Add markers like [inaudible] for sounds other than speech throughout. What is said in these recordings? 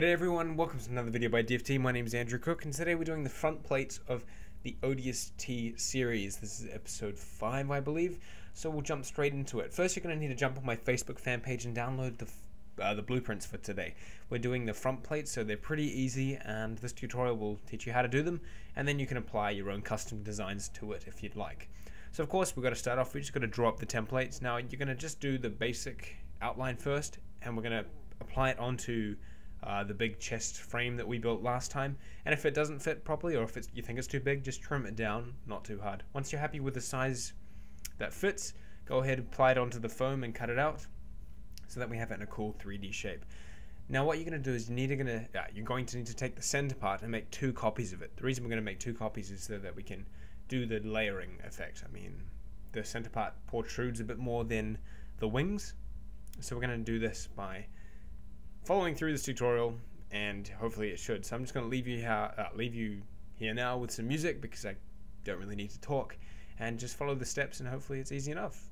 G'day everyone, welcome to another video by DFT. My name is Andrew Cook and today we're doing the front plates of the ODST series. This is episode 5 I believe, so we'll jump straight into it. First you're going to need to jump on my Facebook fan page and download the uh, the blueprints for today. We're doing the front plates so they're pretty easy and this tutorial will teach you how to do them and then you can apply your own custom designs to it if you'd like. So of course we've got to start off, we're just going to draw up the templates. Now you're going to just do the basic outline first and we're going to apply it onto uh, the big chest frame that we built last time. And if it doesn't fit properly or if you think it's too big, just trim it down, not too hard. Once you're happy with the size that fits, go ahead and apply it onto the foam and cut it out so that we have it in a cool 3D shape. Now what you're going to do is you need to gonna, uh, you're going to need to take the center part and make two copies of it. The reason we're going to make two copies is so that we can do the layering effect. I mean, the center part protrudes a bit more than the wings. So we're going to do this by following through this tutorial, and hopefully it should. So I'm just going to leave you here, uh, leave you here now with some music because I don't really need to talk, and just follow the steps, and hopefully it's easy enough.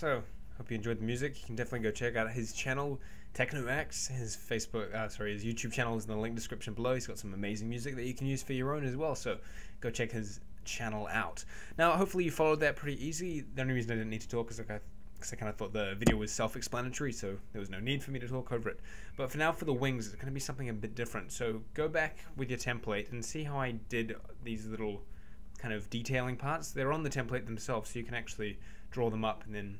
So, hope you enjoyed the music. You can definitely go check out his channel, TeknoAXE. His Facebook, uh, sorry, his YouTube channel is in the link description below. He's got some amazing music that you can use for your own as well. So, go check his channel out. Now, hopefully you followed that pretty easy. The only reason I didn't need to talk is like I because I kind of thought the video was self-explanatory, so there was no need for me to talk over it. But for now, for the wings, it's going to be something a bit different. So go back with your template and see how I did these little kind of detailing parts. They're on the template themselves, so you can actually draw them up and then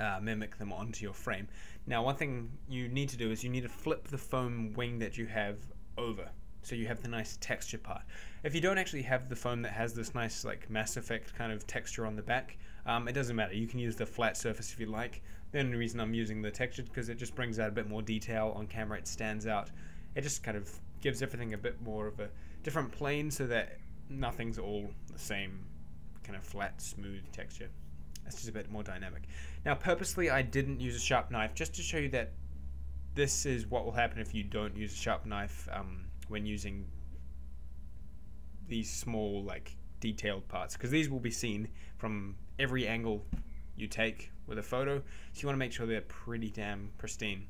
uh, mimic them onto your frame. Now, one thing you need to do is you need to flip the foam wing that you have over. So you have the nice texture part. If you don't actually have the foam that has this nice like Mass Effect kind of texture on the back, um, it doesn't matter. You can use the flat surface if you like. The only reason I'm using the textured because it just brings out a bit more detail on camera. It stands out. It just kind of gives everything a bit more of a different plane so that nothing's all the same kind of flat, smooth texture. That's just a bit more dynamic. Now, purposely, I didn't use a sharp knife just to show you that this is what will happen if you don't use a sharp knife um, when using these small, like, detailed parts. Because these will be seen from every angle you take with a photo. So you want to make sure they're pretty damn pristine.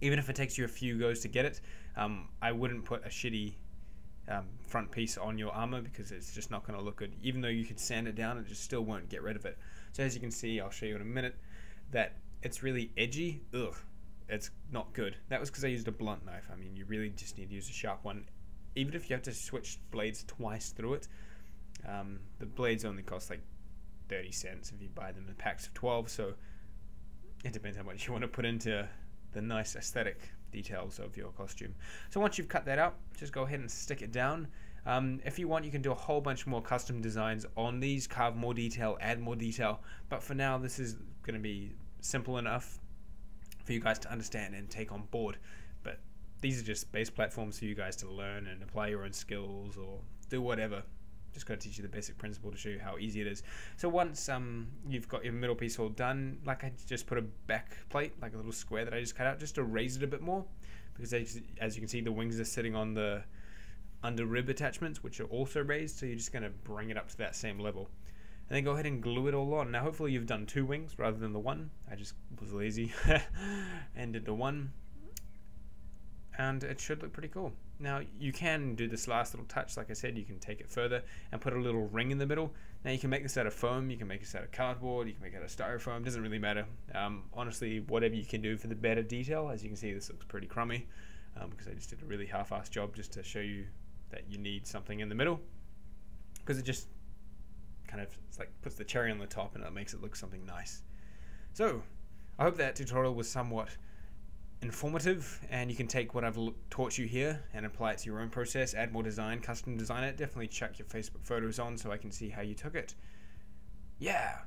Even if it takes you a few goes to get it, um, I wouldn't put a shitty um, front piece on your armor because it's just not going to look good. Even though you could sand it down, it just still won't get rid of it. So as you can see, I'll show you in a minute that it's really edgy. Ugh, it's not good. That was because I used a blunt knife. I mean, you really just need to use a sharp one. Even if you have to switch blades twice through it, um, the blades only cost like 30 cents if you buy them in packs of 12. So it depends how much you want to put into the nice aesthetic details of your costume. So once you've cut that out, just go ahead and stick it down. Um, if you want, you can do a whole bunch more custom designs on these, carve more detail, add more detail. But for now, this is going to be simple enough for you guys to understand and take on board. But these are just base platforms for you guys to learn and apply your own skills or do whatever just got to teach you the basic principle to show you how easy it is. So once um, you've got your middle piece all done, like I just put a back plate, like a little square that I just cut out, just to raise it a bit more, because as, as you can see, the wings are sitting on the under rib attachments, which are also raised. So you're just going to bring it up to that same level. And then go ahead and glue it all on. Now, hopefully, you've done two wings rather than the one. I just was lazy [laughs] and did the one. And it should look pretty cool. Now you can do this last little touch, like I said, you can take it further and put a little ring in the middle. Now you can make this out of foam, you can make this out of cardboard, you can make it out of styrofoam, doesn't really matter. Um, honestly, whatever you can do for the better detail. As you can see, this looks pretty crummy um, because I just did a really half-assed job just to show you that you need something in the middle because it just kind of like puts the cherry on the top and it makes it look something nice. So, I hope that tutorial was somewhat informative and you can take what I've taught you here and apply it to your own process, add more design, custom design it. Definitely check your Facebook photos on so I can see how you took it. Yeah,